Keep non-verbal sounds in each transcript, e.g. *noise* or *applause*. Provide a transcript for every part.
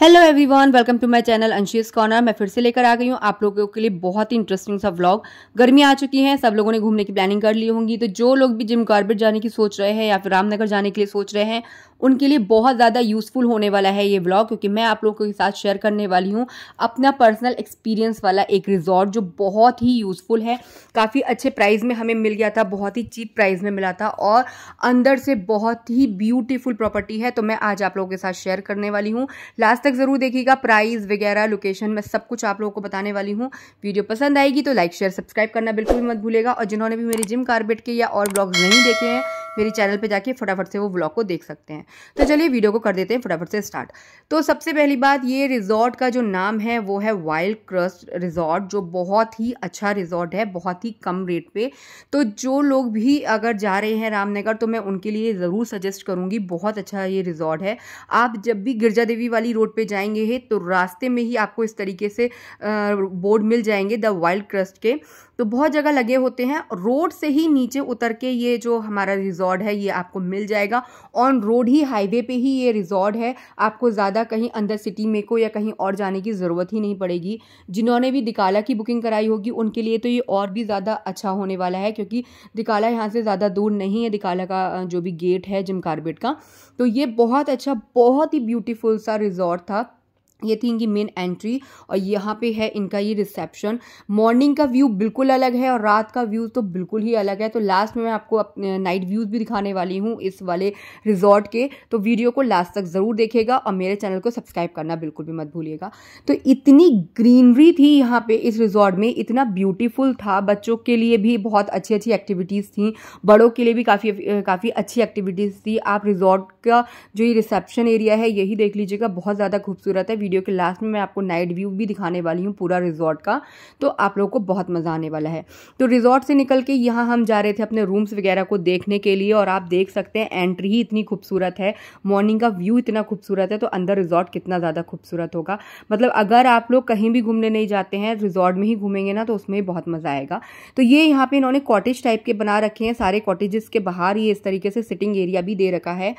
Hello everyone welcome to my channel Anshi's corner मैं फिर से लेकर आ गई हूँ आप लोगों के लिए बहुत ही इंटरेस्टिंग सा व्लॉग गर्मी आ चुकी है, सब लोगों ने घूमने की प्लानिंग कर ली होंगी। तो जो लोग भी जिम कार्बेट जाने की सोच रहे हैं या फिर रामनगर जाने के लिए सोच रहे हैं, उनके लिए बहुत ज़्यादा यूजफुल होने वाला है ये व्लॉग क्योंकि मैं आप लोगों के साथ शेयर करने वाली हूँ अपना पर्सनल एक्सपीरियंस वाला एक रिजॉर्ट जो बहुत ही यूजफुल है। काफ़ी अच्छे प्राइस में हमें मिल गया था, बहुत ही चीप प्राइस में मिला था और अंदर से बहुत ही ब्यूटीफुल प्रॉपर्टी है। तो मैं आज आप लोगों के साथ शेयर करने वाली हूँ। लास्ट तक ज़रूर देखिएगा। प्राइस वगैरह लोकेशन मैं सब कुछ आप लोगों को बताने वाली हूँ। वीडियो पसंद आएगी तो लाइक शेयर सब्सक्राइब करना बिल्कुल भी मत भूलेगा और जिन्होंने भी मेरी जिम कारबेट के या और ब्लॉग्स नहीं देखे हैं, मेरी चैनल पे जाके फटाफट से वो ब्लॉग को देख सकते हैं। तो चलिए वीडियो को कर देते हैं फटाफट से स्टार्ट तो सबसे पहली बात, ये रिजॉर्ट का जो नाम है, वो है वाइल्ड क्रस्ट रिजॉर्ट जो बहुत ही अच्छा रिजॉर्ट है, बहुत ही कम रेट पे। तो जो लोग भी अगर जा रहे हैं रामनगर तो मैं उनके लिए ज़रूर सजेस्ट करूँगी, बहुत अच्छा ये रिजॉर्ट है। आप जब भी गिरजा देवी वाली रोड पे जाएँगे तो रास्ते में ही आपको इस तरीके से बोर्ड मिल जाएँगे द वाइल्ड क्रस्ट के। तो बहुत जगह लगे होते हैं। रोड से ही नीचे उतर के ये जो हमारा रिजॉर्ट है, ये आपको मिल जाएगा। ऑन रोड ही, हाईवे पे ही ये रिजॉर्ट है। आपको ज़्यादा कहीं अंदर सिटी में को या कहीं और जाने की ज़रूरत ही नहीं पड़ेगी। जिन्होंने भी दिकाला की बुकिंग कराई होगी, उनके लिए तो ये और भी ज़्यादा अच्छा होने वाला है, क्योंकि दिकाला यहाँ से ज़्यादा दूर नहीं है, दिकाला का जो भी गेट है जिम कार्बेट का। तो ये बहुत अच्छा बहुत ही ब्यूटीफुल सा रिजॉर्ट था। ये थी इनकी मेन एंट्री और यहाँ पे है इनका ये रिसेप्शन मॉर्निंग का व्यू बिल्कुल अलग है और रात का व्यू तो बिल्कुल ही अलग है। तो लास्ट में मैं आपको अपने नाइट व्यूज़ भी दिखाने वाली हूँ इस वाले रिजॉर्ट के। तो वीडियो को लास्ट तक ज़रूर देखेगा और मेरे चैनल को सब्सक्राइब करना बिल्कुल भी मत भूलिएगा। तो इतनी ग्रीनरी थी यहाँ पे इस रिजॉर्ट में। इतना ब्यूटीफुल था। बच्चों के लिए भी बहुत अच्छी अच्छी एक्टिविटीज़ थी। बड़ों के लिए भी काफ़ी काफ़ी अच्छी एक्टिविटीज़ थी। आप रिजॉर्ट का जो ये रिसेप्शन एरिया है, यही देख लीजिएगा। बहुत ज़्यादा खूबसूरत है। वीडियो के लास्ट में मैं आपको नाइट व्यू भी दिखाने वाली हूँ पूरा रिजॉर्ट का तो आप लोगों को बहुत मज़ा आने वाला है। तो रिजॉर्ट से निकल के यहाँ हम जा रहे थे अपने रूम्स वगैरह को देखने के लिए और आप देख सकते हैं एंट्री ही इतनी खूबसूरत है। मॉर्निंग का व्यू इतना खूबसूरत है तो अंदर रिजॉर्ट कितना ज़्यादा खूबसूरत होगा। मतलब अगर आप लोग कहीं भी घूमने नहीं जाते हैं, रिजॉर्ट में ही घूमेंगे ना तो उसमें बहुत मज़ा आएगा। तो ये यहाँ पे इन्होंने कॉटेज टाइप के बना रखे हैं, सारे कॉटेजेस के बाहर ये इस तरीके से सिटिंग एरिया भी दे रखा है।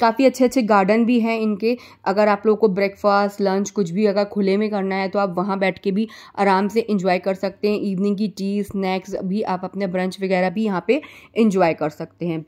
काफ़ी अच्छे अच्छे गार्डन भी हैं इनके। अगर आप लोगों को ब्रेकफास्ट लंच कुछ भी अगर खुले में करना है तो आप वहाँ बैठ के भी आराम से इंजॉय कर सकते हैं। इवनिंग की टी स्नैक्स भी आप अपने ब्रंच वगैरह भी यहाँ पे इंजॉय कर सकते हैं।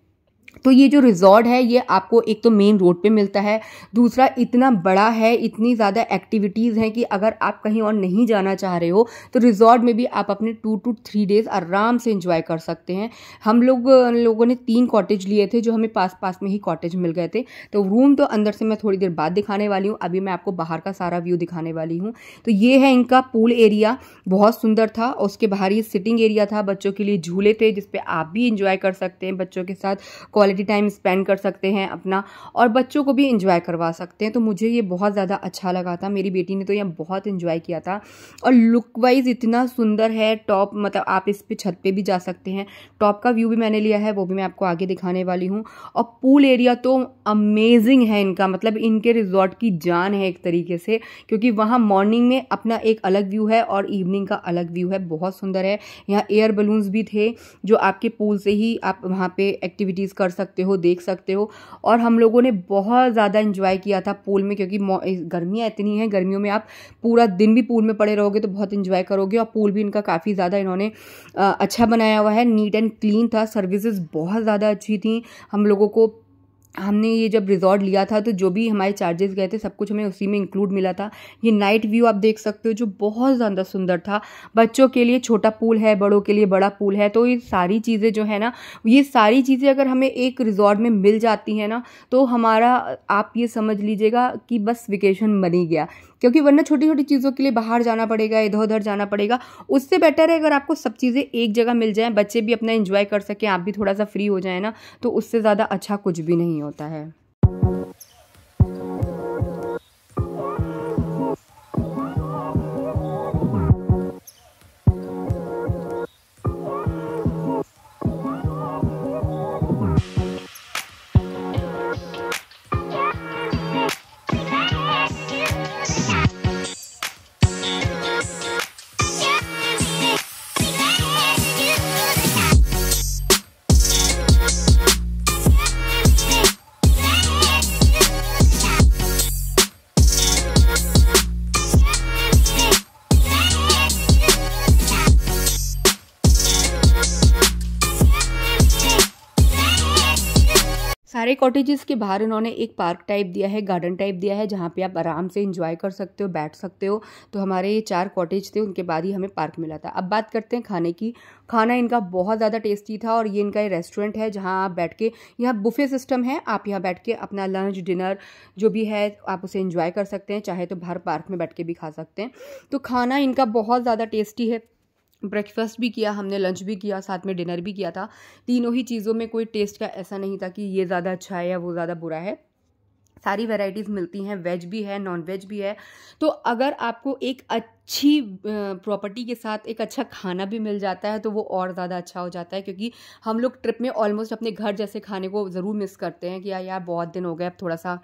तो ये जो रिजॉर्ट है, ये आपको एक तो मेन रोड पे मिलता है। दूसरा, इतना बड़ा है, इतनी ज़्यादा एक्टिविटीज़ हैं कि अगर आप कहीं और नहीं जाना चाह रहे हो तो रिजॉर्ट में भी आप अपने टू टू थ्री डेज़ आराम से इंजॉय कर सकते हैं। हम लोग, लोगों ने तीन कॉटेज लिए थे, जो हमें पास पास में ही कॉटेज मिल गए थे। तो रूम तो अंदर से मैं थोड़ी देर बाद दिखाने वाली हूँ। अभी मैं आपको बाहर का सारा व्यू दिखाने वाली हूँ। तो ये है इनका पूल एरिया बहुत सुंदर था। उसके बाहर ये सिटिंग एरिया था। बच्चों के लिए झूले थे, जिसपे आप भी इंजॉय कर सकते हैं बच्चों के साथ। क्वालिटी टाइम स्पेंड कर सकते हैं अपना, और बच्चों को भी इंजॉय करवा सकते हैं। तो मुझे ये बहुत ज़्यादा अच्छा लगा था। मेरी बेटी ने तो यहाँ बहुत इंजॉय किया था। और लुक वाइज इतना सुंदर है टॉप मतलब आप इस पे छत पे भी जा सकते हैं। टॉप का व्यू भी मैंने लिया है, वो भी मैं आपको आगे दिखाने वाली हूँ। और पूल एरिया तो अमेजिंग है इनका। मतलब इनके रिजॉर्ट की जान है एक तरीके से, क्योंकि वहाँ मॉर्निंग में अपना एक अलग व्यू है और इवनिंग का अलग व्यू है। बहुत सुंदर है। यहाँ एयर बलून्स भी थे, जो आपके पूल से ही आप वहाँ पे एक्टिविटीज़ कर सकते हो, देख सकते हो। और हम लोगों ने बहुत ज़्यादा इंजॉय किया था पूल में क्योंकि गर्मियाँ इतनी हैं, गर्मियों में आप पूरा दिन भी पूल में पड़े रहोगे तो बहुत इंजॉय करोगे और पूल भी इनका काफ़ी ज़्यादा इन्होंने अच्छा बनाया हुआ है नीट एंड क्लीन था सर्विसेज़ बहुत ज़्यादा अच्छी थी। हम लोगों को हमने ये जब रिजॉर्ट लिया था तो जो भी हमारे चार्जेस गए थे, सब कुछ हमें उसी में इंक्लूड मिला था। ये नाइट व्यू आप देख सकते हो, जो बहुत ज़्यादा सुंदर था। बच्चों के लिए छोटा पूल है, बड़ों के लिए बड़ा पूल है तो ये सारी चीज़ें जो है ना, ये सारी चीज़ें अगर हमें एक रिजॉर्ट में मिल जाती हैं ना तो हमारा, आप ये समझ लीजिएगा कि बस वेकेशन बनी गया। क्योंकि वरना छोटी छोटी चीज़ों के लिए बाहर जाना पड़ेगा इधर उधर जाना पड़ेगा। उससे बेटर है अगर आपको सब चीज़ें एक जगह मिल जाएँ, बच्चे भी अपना इन्जॉय कर सकें, आप भी थोड़ा सा फ्री हो जाए ना तो उससे ज़्यादा अच्छा कुछ भी नहीं होता है। कॉटेजेस के बाहर इन्होंने एक पार्क टाइप दिया है, गार्डन टाइप दिया है, जहाँ पे आप आराम से इंजॉय कर सकते हो, बैठ सकते हो। तो हमारे ये चार कॉटेज थे, उनके बाद ही हमें पार्क मिला था। अब बात करते हैं खाने की। खाना इनका बहुत ज़्यादा टेस्टी था और ये इनका ये रेस्टोरेंट है, जहाँ आप बैठ के, यहाँ बुफे सिस्टम है, आप यहाँ बैठ के अपना लंच, डिनर, जो भी है, आप उसे इंजॉय कर सकते हैं, चाहे तो बाहर पार्क में बैठ के भी खा सकते हैं। तो खाना इनका बहुत ज़्यादा टेस्टी है। ब्रेकफास्ट भी किया, हमने लंच भी किया, साथ में डिनर भी किया था। तीनों ही चीज़ों में कोई टेस्ट का ऐसा नहीं था कि ये ज़्यादा अच्छा है या वो ज़्यादा बुरा है। सारी वैरायटीज़ मिलती हैं वेज भी है नॉन वेज भी है। तो अगर आपको एक अच्छी प्रॉपर्टी के साथ एक अच्छा खाना भी मिल जाता है तो वो और ज़्यादा अच्छा हो जाता है। क्योंकि हम लोग ट्रिप में ऑलमोस्ट अपने घर जैसे खाने को ज़रूर मिस करते हैं कि यार यार बहुत दिन हो गए, अब थोड़ा सा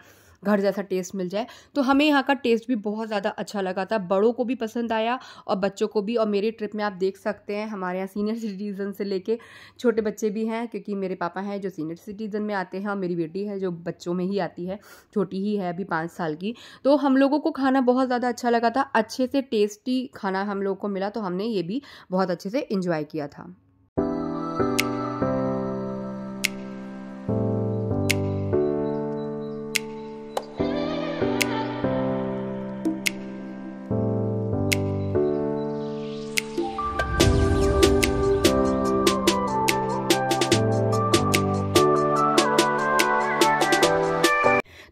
घर जैसा टेस्ट मिल जाए। तो हमें यहाँ का टेस्ट भी बहुत ज़्यादा अच्छा लगा था। बड़ों को भी पसंद आया और बच्चों को भी। और मेरे ट्रिप में आप देख सकते हैं हमारे यहाँ सीनियर सिटीज़न से लेके छोटे बच्चे भी हैं क्योंकि मेरे पापा हैं जो सीनियर सिटीज़न में आते हैं और मेरी बेटी है जो बच्चों में ही आती है। छोटी ही है अभी पाँच साल की। तो हम लोगों को खाना बहुत ज़्यादा अच्छा लगा था। अच्छे से टेस्टी खाना हम लोग को मिला तो हमने ये भी बहुत अच्छे से इंजॉय किया था।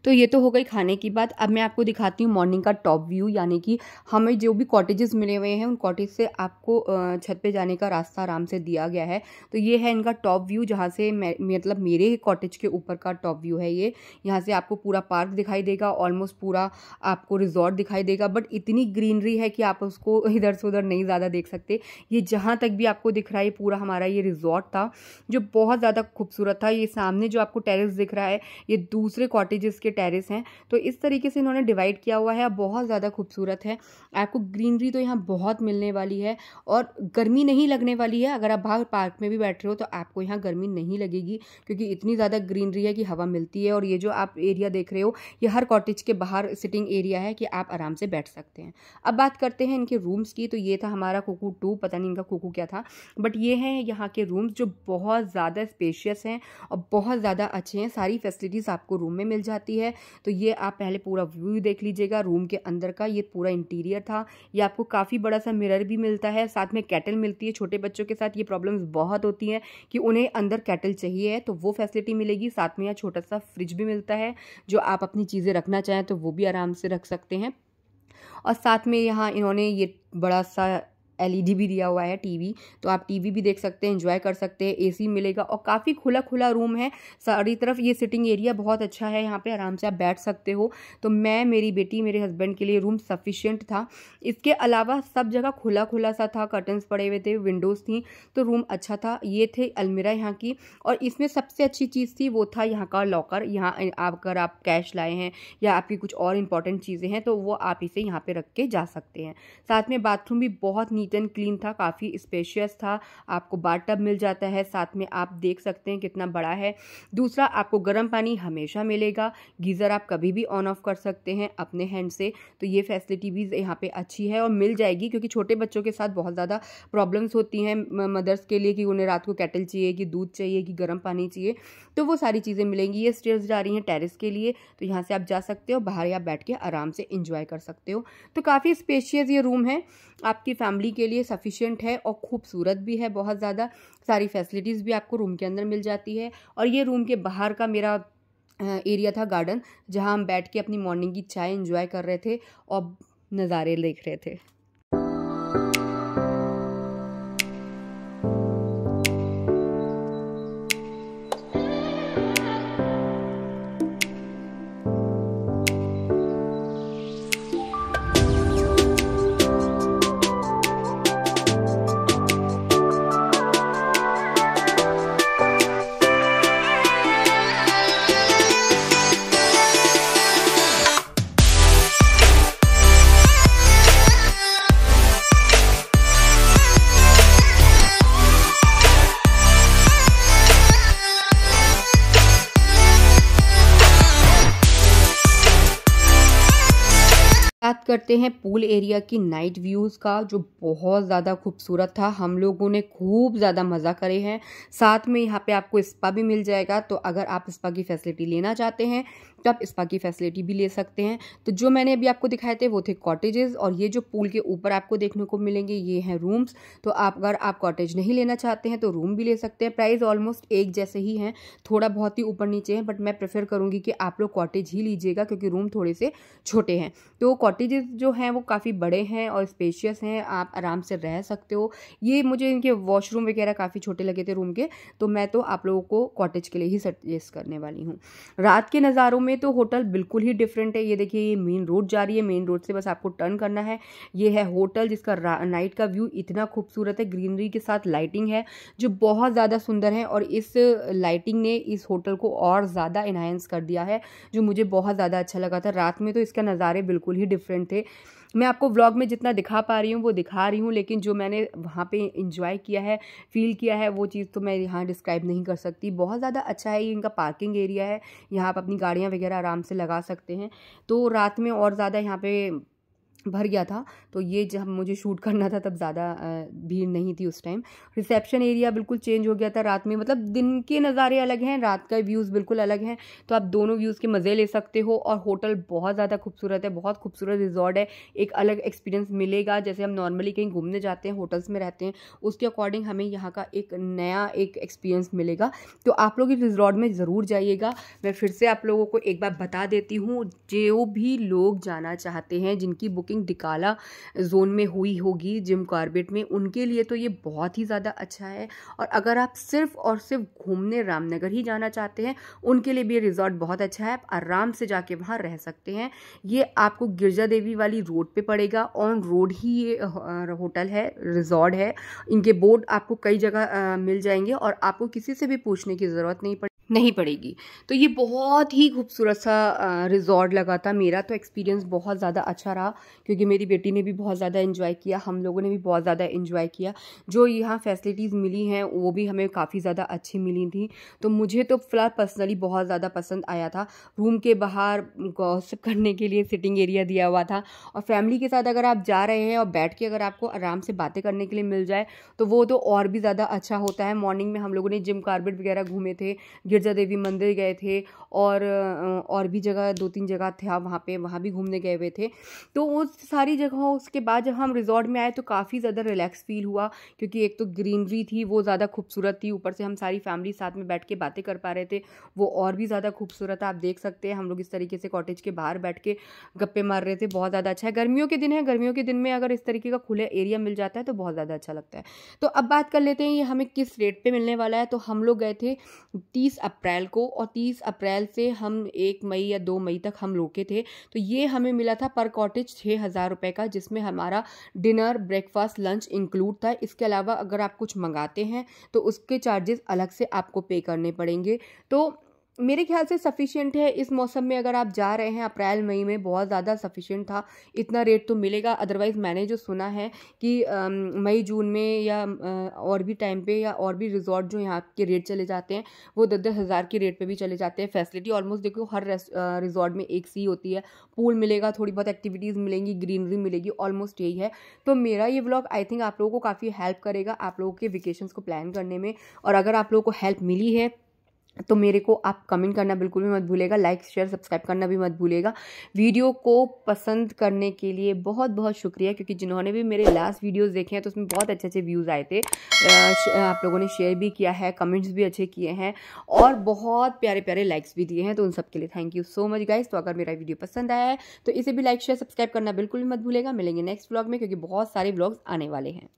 तो ये तो हो गई खाने की बात। अब मैं आपको दिखाती हूँ मॉर्निंग का टॉप व्यू यानी कि हमें जो भी कॉटेजेस मिले हुए हैं, उन कॉटेज से आपको छत पे जाने का रास्ता आराम से दिया गया है। तो ये है इनका टॉप व्यू जहाँ से मतलब मेरे कॉटेज के ऊपर का टॉप व्यू है ये। यहाँ से आपको पूरा पार्क दिखाई देगा ऑलमोस्ट पूरा आपको रिजॉर्ट दिखाई देगा बट इतनी ग्रीनरी है कि आप उसको *laughs* इधर से उधर नहीं ज़्यादा देख सकते। ये जहाँ तक भी आपको दिख रहा है पूरा हमारा ये रिजॉर्ट था, जो बहुत ज़्यादा खूबसूरत था। ये सामने जो आपको टेरिस दिख रहा है, ये दूसरे कॉटेजेस के टेरिस हैं। तो इस तरीके से इन्होंने डिवाइड किया हुआ है। बहुत ज़्यादा खूबसूरत है। आपको ग्रीनरी तो यहाँ बहुत मिलने वाली है और गर्मी नहीं लगने वाली है। अगर आप बाहर पार्क में भी बैठ रहे हो तो आपको यहाँ गर्मी नहीं लगेगी क्योंकि इतनी ज़्यादा ग्रीनरी है कि हवा मिलती है और ये जो आप एरिया देख रहे हो, ये हर कॉटेज के बाहर सिटिंग एरिया है कि आप आराम से बैठ सकते हैं। अब बात करते हैं इनके रूम्स की। तो ये था हमारा कुकू टू पता नहीं इनका कुकू क्या था। बट ये हैं यहाँ के रूम्स जो बहुत ज़्यादा स्पेशियस हैं और बहुत ज़्यादा अच्छे हैं। सारी फैसिलिटीज़ आपको रूम में मिल जाती है तो ये आप पहले पूरा व्यू देख लीजिएगा, रूम के अंदर का ये पूरा इंटीरियर था। ये आपको काफ़ी बड़ा सा मिरर भी मिलता है, साथ में कैटल मिलती है, छोटे बच्चों के साथ ये प्रॉब्लम्स बहुत होती हैं कि उन्हें अंदर कैटल चाहिए तो वो फैसिलिटी मिलेगी, साथ में यहाँ छोटा सा फ्रिज भी मिलता है, जो आप अपनी चीज़ें रखना चाहें तो वो भी आराम से रख सकते हैं। और साथ में यहाँ इन्होंने ये बड़ा सा एलईडी भी दिया हुआ है टीवी तो आप टीवी भी देख सकते हैं, एंजॉय कर सकते हैं, एसी मिलेगा और काफ़ी खुला खुला रूम है। सारी तरफ़ ये सिटिंग एरिया बहुत अच्छा है, यहाँ पे आराम से आप बैठ सकते हो। तो मैं, मेरी बेटी, मेरे हस्बैंड के लिए रूम सफिशियंट था। इसके अलावा सब जगह खुला खुला सा था, कर्टन्स पड़े हुए थे, विंडोज़ थी तो रूम अच्छा था। ये थे अलमिरा यहाँ की और इसमें सबसे अच्छी चीज़ थी, वो था यहाँ का लॉकर। यहाँ अगर आप कैश लाए हैं या आपकी कुछ और इंपॉर्टेंट चीज़ें हैं तो वो आप इसे यहाँ पर रख के जा सकते हैं। साथ में बाथरूम भी बहुत नीट एंड क्लीन था, काफ़ी स्पेशियस था, आपको बाथ टब मिल जाता है, साथ में आप देख सकते हैं कितना बड़ा है। दूसरा, आपको गर्म पानी हमेशा मिलेगा, गीज़र आप कभी भी ऑन ऑफ़ कर सकते हैं अपने हैंड से तो ये फैसिलिटी भी यहाँ पे अच्छी है और मिल जाएगी क्योंकि छोटे बच्चों के साथ बहुत ज़्यादा प्रॉब्लम्स होती हैं मदर्स के लिए कि उन्हें रात को कैटल चाहिए, कि दूध चाहिए, कि गर्म पानी चाहिए तो वो सारी चीज़ें मिलेंगी। ये स्टेयर्स जा रही हैं टेरिस के लिए तो यहाँ से आप जा सकते हो, बाहर या बैठ के आराम से इंजॉय कर सकते हो। तो काफ़ी स्पेशियस ये रूम है, आपकी फैमिली के लिए सफिशियंट है और खूबसूरत भी है, बहुत ज़्यादा सारी फैसिलिटीज़ भी आपको रूम के अंदर मिल जाती है। और ये रूम के बाहर का मेरा एरिया था गार्डन जहाँ हम बैठ के अपनी मॉर्निंग की चाय इन्जॉय कर रहे थे और नज़ारे देख रहे थे। करते हैं पूल एरिया की नाइट व्यूज़ का, जो बहुत ज़्यादा खूबसूरत था। हम लोगों ने खूब ज़्यादा मज़ा करे हैं। साथ में यहाँ पे आपको स्पा भी मिल जाएगा। तो अगर आप स्पा की फैसिलिटी लेना चाहते हैं तो आप स्पा की फैसिलिटी भी ले सकते हैं। तो जो मैंने अभी आपको दिखाए थे, वो थे कॉटेजेस। और ये जो पूल के ऊपर आपको देखने को मिलेंगे, ये हैं रूम्स। तो आप, अगर आप कॉटेज नहीं लेना चाहते हैं तो रूम भी ले सकते हैं। प्राइस ऑलमोस्ट एक जैसे ही हैं। थोड़ा बहुत ही ऊपर नीचे हैं, बट मैं प्रेफर करूँगी कि आप लोग कॉटेज ही लीजिएगा, क्योंकि रूम थोड़े से छोटे हैं। तो कॉटेजेस जो हैं वो काफ़ी बड़े हैं और स्पेशियस हैं, आप आराम से रह सकते हो। ये मुझे इनके वॉशरूम वगैरह काफ़ी छोटे लगे थे रूम के तो मैं तो आप लोगों को कॉटेज के लिए ही सजेस्ट करने वाली हूँ। रात के नज़ारों में तो होटल बिल्कुल ही डिफरेंट है। ये देखिए, ये मेन रोड जा रही है। मेन रोड से बस आपको टर्न करना है। ये है होटल जिसका नाइट का व्यू इतना खूबसूरत है। ग्रीनरी के साथ लाइटिंग है, जो बहुत ज़्यादा सुंदर है और इस लाइटिंग ने इस होटल को और ज़्यादा इन्हांस कर दिया है, जो मुझे बहुत ज़्यादा अच्छा लगा था। रात में तो इसका नज़ारे बिल्कुल ही डिफरेंट थे। मैं आपको व्लॉग में जितना दिखा पा रही हूँ, वो दिखा रही हूँ, लेकिन जो मैंने वहाँ पे इंजॉय किया है फील किया है, वो चीज़ तो मैं यहाँ डिस्क्राइब नहीं कर सकती। बहुत ज़्यादा अच्छा है, ये इनका पार्किंग एरिया है। यहाँ आप अपनी गाड़ियाँ वगैरह आराम से लगा सकते हैं। तो रात में और ज़्यादा यहाँ पे भर गया था तो ये जब मुझे शूट करना था, तब ज़्यादा भीड़ नहीं थी उस टाइम। रिसेप्शन एरिया बिल्कुल चेंज हो गया था रात में मतलब दिन के नज़ारे अलग हैं, रात का व्यूज़ बिल्कुल अलग हैं तो आप दोनों व्यूज़ के मज़े ले सकते हो और होटल बहुत ज़्यादा खूबसूरत है, बहुत खूबसूरत रिजॉर्ट है, एक अलग एक्सपीरियंस मिलेगा, जैसे हम नॉर्मली कहीं घूमने जाते हैं, होटल्स में रहते हैं, उसके अकॉर्डिंग हमें यहाँ का एक नया एक एक्सपीरियंस मिलेगा तो आप लोग इस रिजॉर्ट में ज़रूर जाइएगा। मैं फिर से आप लोगों को एक बार बता देती हूँ, जो भी लोग जाना चाहते हैं, जिनकी बुकिंग बुकिंग डिकाला जोन में हुई होगी जिम कॉर्बेट में, उनके लिए तो ये बहुत ही ज़्यादा अच्छा है। और अगर आप सिर्फ़ और सिर्फ़ घूमने रामनगर ही जाना चाहते हैं, उनके लिए भी ये रिजॉर्ट बहुत अच्छा है, आप आराम से जाके वहाँ रह सकते हैं। ये आपको गिरजा देवी वाली रोड पे पड़ेगा, ऑन रोड ही ये होटल है, रिजॉर्ट है। इनके बोर्ड आपको कई जगह मिल जाएँगे और आपको किसी से भी पूछने की ज़रूरत नहीं पड़ेगी नहीं पड़ेगी। तो ये बहुत ही खूबसूरत सा रिजॉर्ट लगा था मेरा तो एक्सपीरियंस बहुत ज़्यादा अच्छा रहा, क्योंकि मेरी बेटी ने भी बहुत ज़्यादा इन्जॉय किया, हम लोगों ने भी बहुत ज़्यादा इन्जॉय किया। जो यहाँ फैसिलिटीज़ मिली हैं, वो भी हमें काफ़ी ज़्यादा अच्छी मिली थी। तो मुझे तो फ़िलहाल पर्सनली बहुत ज़्यादा पसंद आया था। रूम के बाहर गॉसिप करने के लिए सिटिंग एरिया दिया हुआ था। और फैमिली के साथ अगर आप जा रहे हैं और बैठ के अगर आपको आराम से बातें करने के लिए मिल जाए तो वो तो और भी ज़्यादा अच्छा होता है। मॉर्निंग में हम लोगों ने जिम कार्बेट वगैरह घूमे थे गिरजा देवी मंदिर गए थे और और भी जगह दो तीन जगह थे वहाँ पे, वहाँ भी घूमने गए हुए थे। तो उस सारी जगहों, उसके बाद जब हम रिजॉर्ट में आए तो काफ़ी ज़्यादा रिलैक्स फील हुआ, क्योंकि एक तो ग्रीनरी थी, वो ज़्यादा खूबसूरत थी, ऊपर से हम सारी फैमिली साथ में बैठ के बातें कर पा रहे थे, वो और भी ज़्यादा खूबसूरत आप देख सकते हैं, हम लोग इस तरीके से कॉटेज के बाहर बैठ के गप्पे मार रहे थे, बहुत ज़्यादा अच्छा है। गर्मियों के दिन है, गर्मियों के दिन में अगर इस तरीके का खुले एरिया मिल जाता है तो बहुत ज़्यादा अच्छा लगता है। तो अब बात कर लेते हैं, ये हमें किस रेट पर मिलने वाला है? तो हम लोग गए थे तीस अप्रैल को और तीस अप्रैल से हम एक मई या दो मई तक हम रोके थे। तो ये हमें मिला था पर कॉटेज छः हज़ार रुपये का, जिसमें हमारा डिनर, ब्रेकफास्ट, लंच इंक्लूड था। इसके अलावा अगर आप कुछ मंगाते हैं तो उसके चार्जेस अलग से आपको पे करने पड़ेंगे। तो मेरे ख्याल से सफिशिएंट है। इस मौसम में अगर आप जा रहे हैं, अप्रैल, मई में बहुत ज़्यादा सफिशिएंट था। इतना रेट तो मिलेगा। अदरवाइज़ मैंने जो सुना है कि मई, जून में या और भी टाइम पे या और भी रिजॉर्ट जो यहाँ के रेट चले जाते हैं, वो दस दस हज़ार के रेट पे भी चले जाते हैं। फैसिलिटी ऑलमोस्ट देखो हर रिजॉर्ट में एक सी होती है। पूल मिलेगा, थोड़ी बहुत एक्टिविटीज़ मिलेंगी ग्रीनरी मिलेगी ऑलमोस्ट यही है। तो मेरा ये ब्लॉग आई थिंक आप लोगों को काफ़ी हेल्प करेगा आप लोगों के वेकेशन को प्लान करने में। और अगर आप लोगों को हेल्प मिली है तो मेरे को आप कमेंट करना बिल्कुल भी मत भूलेगा लाइक शेयर सब्सक्राइब करना भी मत भूलेगा वीडियो को पसंद करने के लिए बहुत बहुत शुक्रिया, क्योंकि जिन्होंने भी मेरे लास्ट वीडियोस देखे हैं तो उसमें बहुत अच्छे अच्छे व्यूज़ आए थे। आप लोगों ने शेयर भी किया है कमेंट्स भी अच्छे किए हैं, और बहुत प्यारे प्यारे लाइक्स भी दिए हैं तो उन सब के लिए thank you so much guys तो अगर मेरा वीडियो पसंद आया है तो इसे भी लाइक शेयर सब्सक्राइब करना बिल्कुल भी मत भूलेगा मिलेंगे नेक्स्ट ब्लॉग में, क्योंकि बहुत सारे ब्लॉग्स आने वाले हैं।